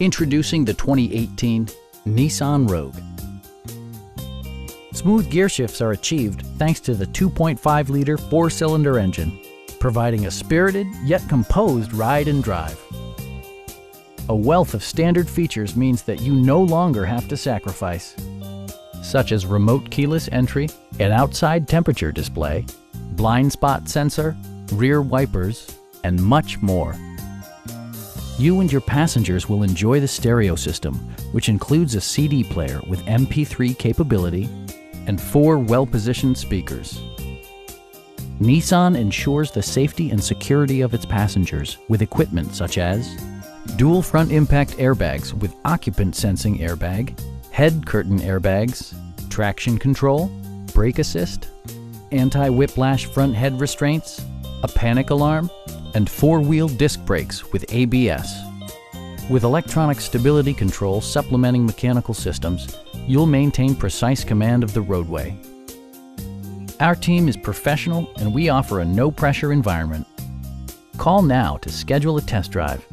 Introducing the 2018 Nissan Rogue. Smooth gear shifts are achieved thanks to the 2.5-liter four-cylinder engine, providing a spirited yet composed ride and drive. A wealth of standard features means that you no longer have to sacrifice, such as remote keyless entry, an outside temperature display, blind spot sensor, rear wipers, and much more. You and your passengers will enjoy the stereo system, which includes a CD player with MP3 capability and four well-positioned speakers. Nissan ensures the safety and security of its passengers with equipment such as dual front impact airbags with occupant sensing airbag, head curtain airbags, traction control, brake assist, anti-whiplash front head restraints, a panic alarm, and four-wheel disc brakes with ABS. With electronic stability control supplementing mechanical systems, you'll maintain precise command of the roadway. Our team is professional and we offer a no-pressure environment. Call now to schedule a test drive